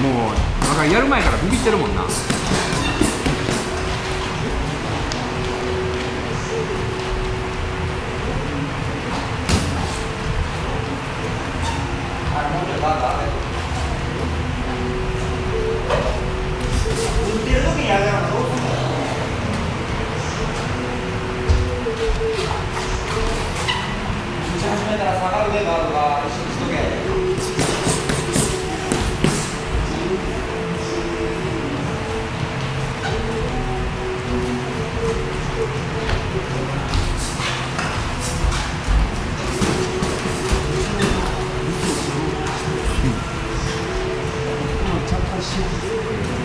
もうだからやる前からビビってるもんな。売ってる時にやるのどうすんの打ち始めたら下がるでガードが。しいです。